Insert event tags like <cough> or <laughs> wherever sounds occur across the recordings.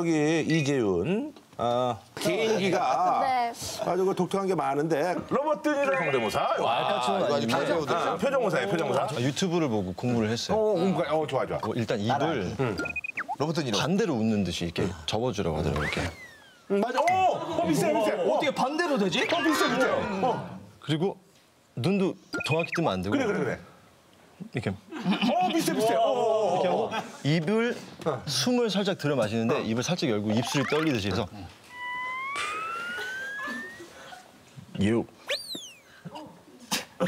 여기 이재훈. 어, 개인기가 네. 아주 그 독특한 게 많은데 로봇들이랑 성대모사? 알까치는 아, 아니고 아, 표정모사예요 표정모사. 아, 유튜브를 보고 공부를 했어요. 어, 공부가- 어 좋아 좋아. 어, 일단 입을 로봇은 이런. 반대로 웃는 듯이 이렇게 접어주라고 하더라고요. 이렇게. 음, 맞아. 어, 어 비슷해 비슷해. 어, 어떻게 반대로 되지? 어 비슷해 비슷해. 어 그리고 눈도 정확히 뜨면 안 되고. 그래 그래 그래 이렇게 어 비슷해 비슷해 어, 어, 어. 이렇게 하고 입을 숨을 살짝 들어 마시는데 입을 살짝 열고 입술이 떨리듯이 해서 육.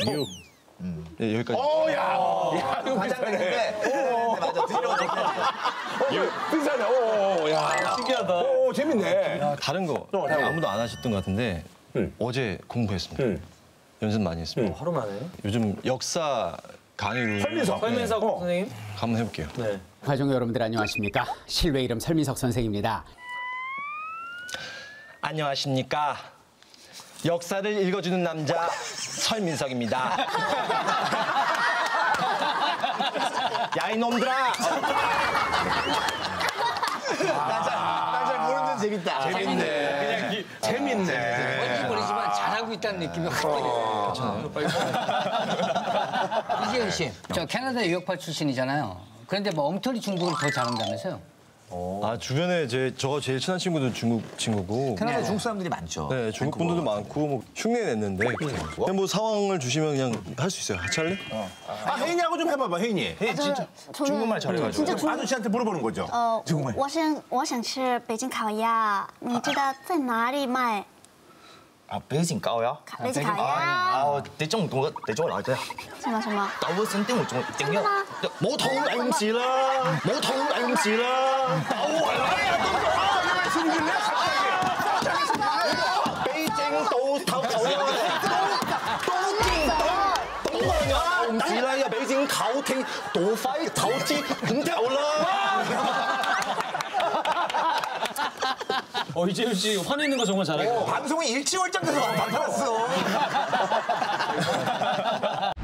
육. 네, 여기까지. 어, 야, 야, 이거 비슷하네. 어, 맞아. 어, 비슷하네. 오, 야. 신기하다. 오, 재밌네. 다른 거 다른 거. 아무도 안 하셨던 것 같은데 응. 어제 공부했습니다. 응. 연습 많이 했습니다. 하루 만에. 요즘 역사 강의로 설민석. 설민석 어. 선생님. 한번 해볼게요. 네. 가족 여러분들 안녕하십니까? 실외 이름 설민석 선생입니다. 안녕하십니까. 역사를 읽어주는 남자 설민석입니다. <laughs> 야 이 놈들아! 잘 모르는 재밌다. 재밌네. 재밌네. 뭔지 모르지만 잘하고 있다는 느낌이 확 들어요. <laughs> 이재현 씨, 저 캐나다 유학파 출신이잖아요. 그런데 뭐 엉터리 중국을 더 잘한다면서요? 아 주변에 제 저가 제일 친한 친구도 중국 친구고. 캐나다 중국 사람들이 많죠. 네, 중국 분들도 많고 뭐 흉내 냈는데 그냥 뭐 상황을 주시면 그냥 할 수 있어요. 같이 할래? 아, 혜인이하고 좀 해봐봐, 혜인이. 혜인 진짜 중국말 잘해가지고. 진짜 중국- 아저씨한테 물어보는 거죠. 呃，我想我想吃北京烤鸭，你知道在哪里卖？ 아 베이징 까오야? 北京烤鸭 아 대중 동대중 나올 때 什么什么？ 따워 선땡 좀 땡겨 吗？ 모통 MC啦모통 MC啦北京都逃走了东京东东啊 MC 啦呀北京逃停多快逃机唔掉啦 어, 이재훈 씨 화내는 거 정말 잘해요. 방송이 일치월장돼서 나타났어. <laughs>